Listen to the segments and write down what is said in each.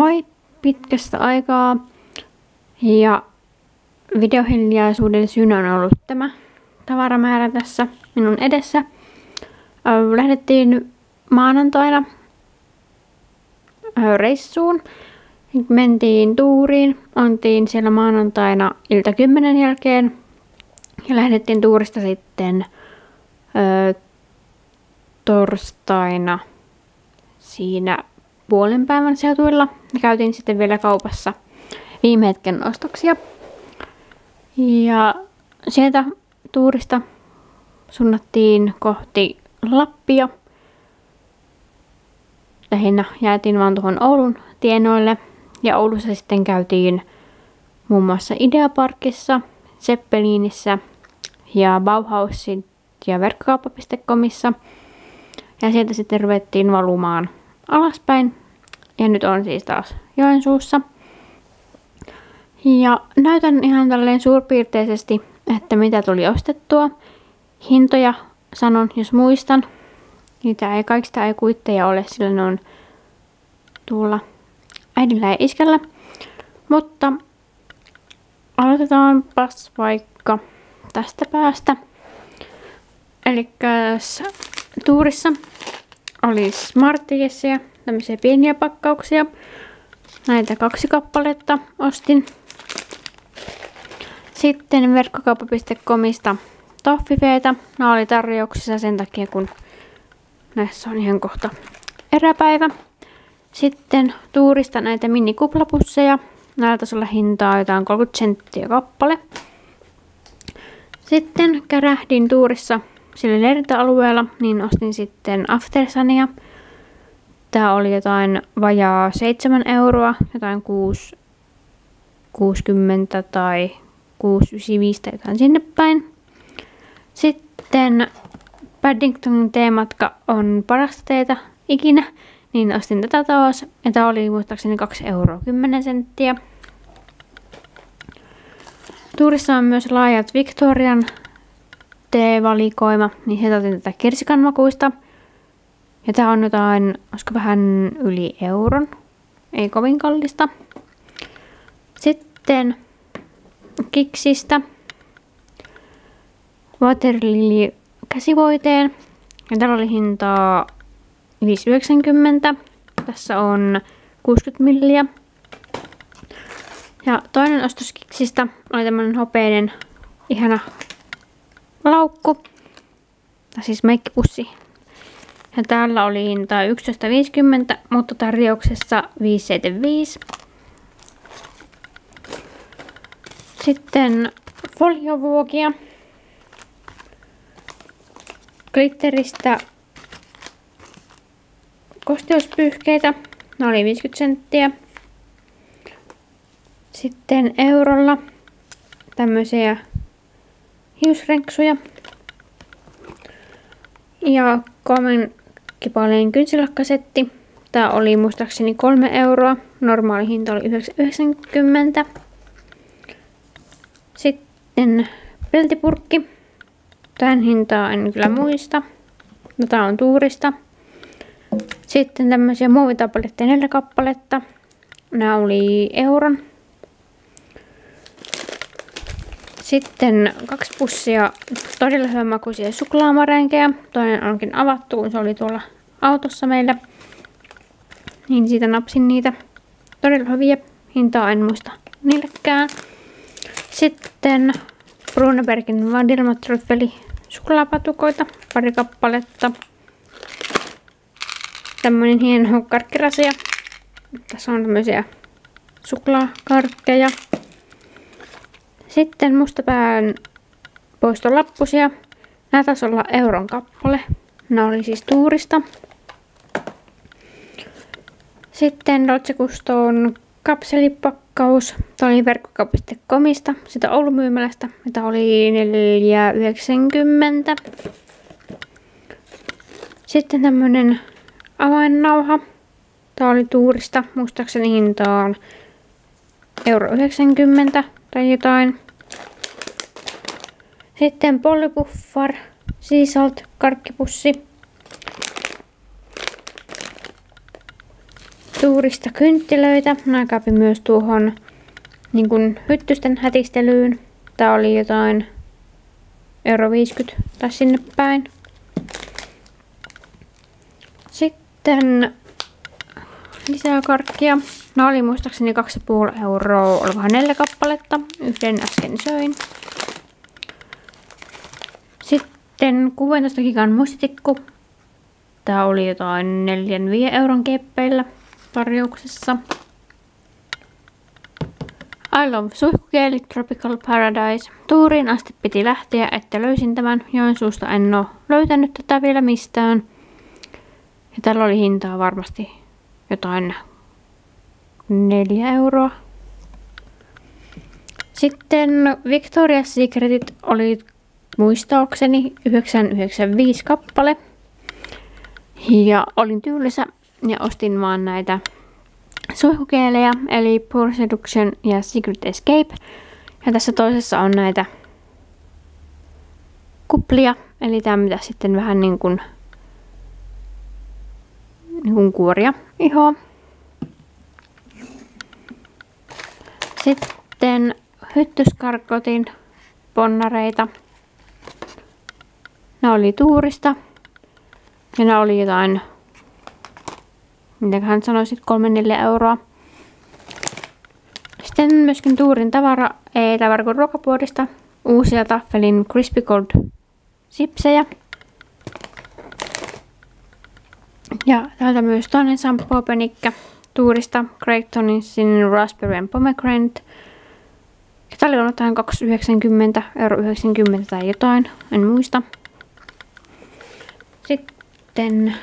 Moi pitkästä aikaa. Ja videohiljaisuuden syynä on ollut tämä tavaramäärä tässä minun edessä. Lähdettiin maanantaina reissuun. Mentiin tuuriin, oltiin siellä maanantaina ilta kymmenen jälkeen ja lähdettiin tuurista sitten torstaina siinä puolen päivän seutuilla. Ja käytiin sitten vielä kaupassa viime hetken ostoksia. Ja sieltä tuurista suunnattiin kohti Lappia. Lähinnä jäätiin vaan tuohon Oulun tienoille. Ja Oulussa sitten käytiin muun muassa Ideaparkissa, Zeppelinissä ja Bauhausin ja verkkokauppa.comissa. Ja sieltä sitten ruvettiin valumaan alaspäin. Ja nyt on siis taas Joensuussa. Ja näytän ihan tälleen suurpiirteisesti, että mitä tuli ostettua. Hintoja sanon, jos muistan. Niitä ei kaikista ei kuitteja ole, sillä ne on tuolla äidillä ja iskällä. Mutta aloitetaanpas vaikka tästä päästä. Eli tuurissa oli Smartiessia, tämmöisiä pieniä pakkauksia. Näitä kaksi kappaletta ostin. Sitten verkkokauppa.comista toffifeeta. Nämä oli tarjouksissa sen takia, kun näissä on ihan kohta eräpäivä. Sitten tuurista näitä minikuplapusseja. Näillä tasolla hintaa jotain 30 senttiä kappale. Sitten kärähdin tuurissa sillä leirintäalueella, niin ostin sitten Aftersania. Tää oli jotain vajaa 7 euroa, jotain 6, 60 tai 695 tai jotain sinne päin. Sitten Paddingtonin teematka on parasta teitä ikinä, niin ostin tätä taas. Ja tää oli muistaakseni 2 euroa 10 senttiä. Tuurissa on myös laajat Victorian teevalikoima, niin sieltä otin tätä kirsikan makuista. Ja tää on jotain, olisiko vähän yli euron. Ei kovin kallista. Sitten Kiksistä Waterlily käsivoiteen. Ja täällä oli hintaa 5,90. Tässä on 60 milliä. Ja toinen ostos Kiksistä oli tämmönen hopeinen ihana laukku. Siis meikkipussi. Ja täällä oli hinta 11,50, mutta tarjouksessa 5,75. Sitten foliovuokia. Glitteristä kosteuspyyhkeitä. Ne oli 50 senttiä. Sitten eurolla tämmöisiä hiusrenksuja. Ja kolmen kipaleen kynsilakkasetti. Tää oli muistaakseni 3 euroa. Normaali hinta oli 9,90. Sitten peltipurkki. Tämän hintaa en kyllä muista. No, tää on tuurista. Sitten tämmöisiä muovitapaletteja neljä kappaletta. Nämä oli euron. Sitten kaksi pussia todella hyvän makuisia. Toinen onkin avattu, se oli tuolla autossa meillä. Niin siitä napsin niitä. Todella hyviä. Hintaa en muista niillekään. Sitten Brunebergin vanilmatryffeli suklaapatukoita, pari kappaletta. Tämmönen hieno karkkirasia. Tässä on tämmöisiä suklaakarkkeja. Sitten mustapään poistolappusia. Nämä taisi olla euron kappale. Nämä oli siis tuurista. Sitten Dolce Gustoon kapselipakkaus. Tämä oli verkkokauppa.comista, sitä Oulun myymälästä. Tämä oli 4,90. Sitten tämmönen avainnauha. Tämä oli tuurista. Muistaakseni hintaan euro 90 tai jotain. Sitten Pollypuffar, Seasalt, karkkipussi. tuurista kynttilöitä. Nämä kävi myös tuohon niin kuin hyttysten hätistelyyn. Tää oli jotain euro 50 tai sinne päin. Sitten lisää karkkia. Nämä oli muistaakseni 2,5 euroa, olikohan neljä kappaletta. Yhden äsken söin. Sitten 16 gigan muistitikku. Tää oli jotain 4-5 euron keppeillä tarjouksessa. I Love Suihkukeeli Tropical Paradise. Tuuriin asti piti lähteä, että löysin tämän. Joensuusta en ole löytänyt tätä vielä mistään. Ja tällä oli hintaa varmasti jotain 4 euroa. Sitten Victoria's Secretit oli muistaakseni 995 kappale. Ja olin tyylissä ja ostin vaan näitä suihkukeelejä, eli Pure Seduction ja Secret Escape. Ja tässä toisessa on näitä kuplia, eli tämä mitä sitten vähän niin kuin, niin kuoria ihoa. Sitten hyttyskarkotin ponnareita. Nämä oli tuurista. Ja nämä oli jotain, mitä hän sanoisit, 3-4 euroa. Sitten myöskin tuurin tavara, ei tavara kuin ruokapuodista. Uusia Taffelin Crispy Gold sipsejä. Ja täältä myös toinen shampoo-penikkä tuurista Craigtonin sininen Raspberry and Pomegranate. Tämä oli tähän 2,90 euro 90 tai jotain, en muista. Sitten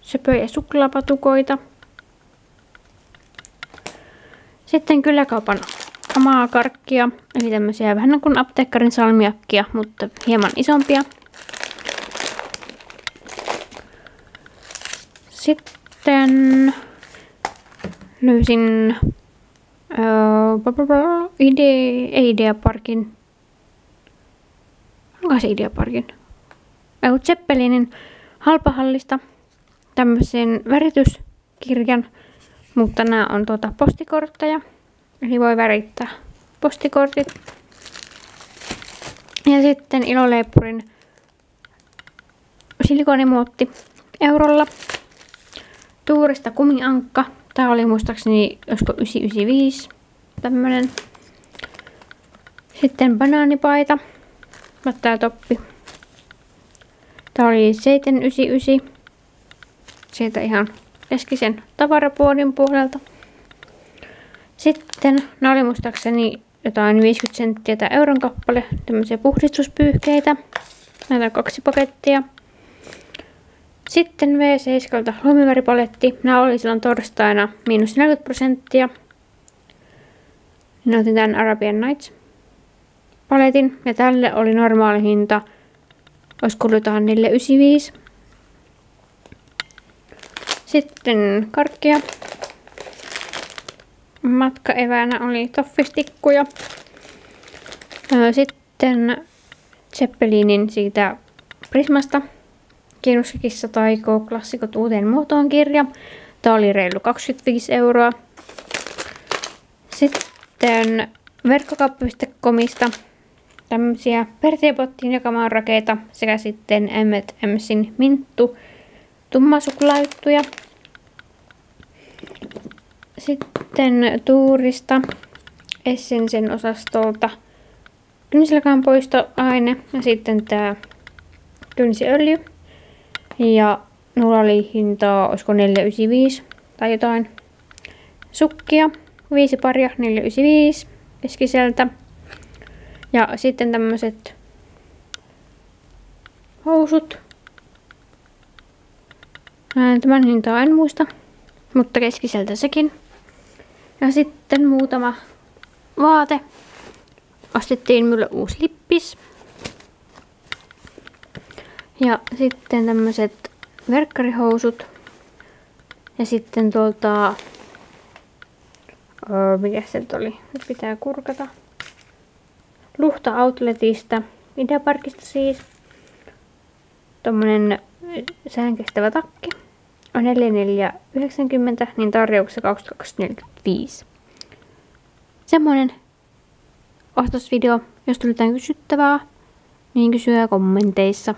söpöjä suklaapatukoita. Sitten kyläkaupan omaa karkkia, eli tämmöisiä vähän kuin apteekkarin salmiakkia, mutta hieman isompia. Sitten löysin uh, ide, ei Ideaparkin. Onko se Ideaparkin? Ei, Zeppelinin halpahallista tämmöisen värityskirjan, mutta nämä on tuota postikortteja. Eli voi värittää postikortit. Ja sitten iloleipurin silikonimuotti eurolla. Tuurista kumiankka. Tää oli muistaakseni, olisiko 995 tämmönen. Sitten banaanipaita. Tää toppi. Tää oli 799. Sieltä ihan keskisen tavarapuodin puolelta. Sitten nämä oli muistaakseni jotain 50 senttiä tai euron kappale. Tämmöisiä puhdistuspyyhkeitä. Näitä kaksi pakettia. Sitten V7 lumiväripaletti. Nämä oli silloin torstaina miinus 40 prosenttia. Minä otin tämän Arabian Nights paletin ja tälle oli normaali hinta. Olisiko ollut jotain 495. Sitten karkkia. Matkaeväänä oli toffistikkuja. Sitten Zeppelinin siitä Prismasta Kiinuskissa taikoo klassikot uuteen muotoon kirja. Tämä oli reilu 25 euroa. Sitten verkkokauppa.comista tämmöisiä Pertiepottiin jakamaan rakeita sekä sitten M&M'sin minttu tummasuklaajuttuja. Sitten tuurista Essensen osastolta kynsilkan poistoaine ja sitten tämä kynsiöljy. Ja mulla oli hintaa, olisiko 495 tai jotain. Sukkia, viisi paria, 495 keskiseltä. Ja sitten tämmöiset housut. Tämän hintaa en muista, mutta keskiseltä sekin. Ja sitten muutama vaate. Ostettiin minulle uusi lippis. Ja sitten tämmöiset verkkarihousut. Ja sitten tuolta... Öö, mikä se nyt oli? Nyt pitää kurkata. Luhta Outletista. Ideaparkista siis. Tommonen säänkestävä takki. on 4490, niin tarjouksessa 2245. Semmoinen ostosvideo, jos tuli jotain kysyttävää, niin kysyä kommenteissa.